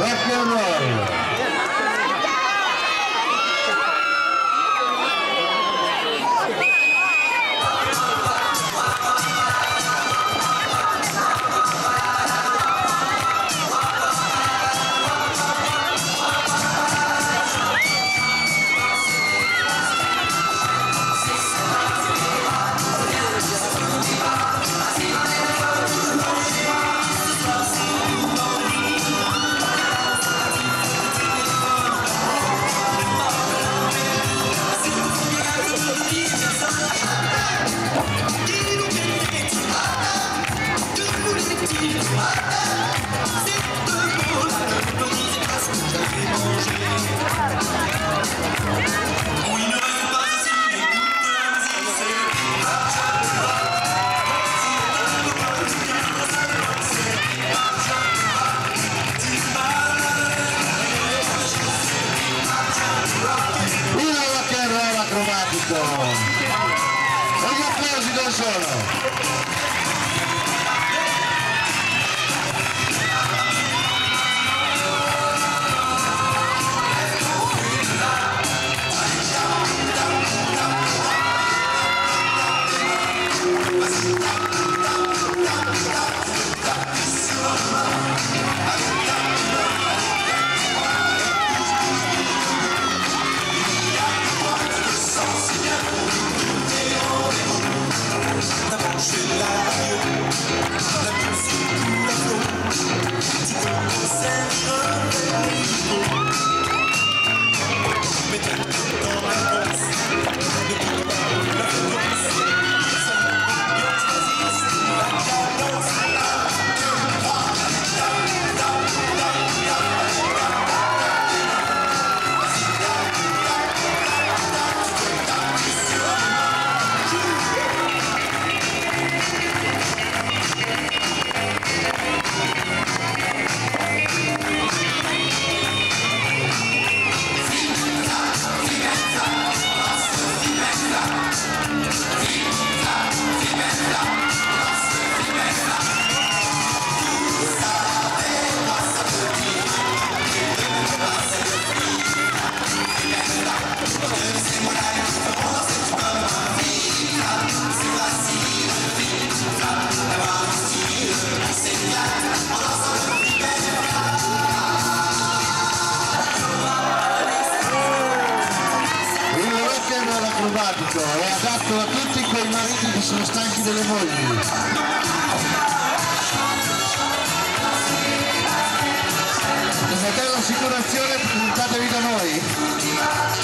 rock and roll. Washington. Um aplauso, Gonçalo. Acrobatico è adatto a tutti quei mariti che sono stanchi delle mogli. Se siete l'assicurazione presentatevi da noi.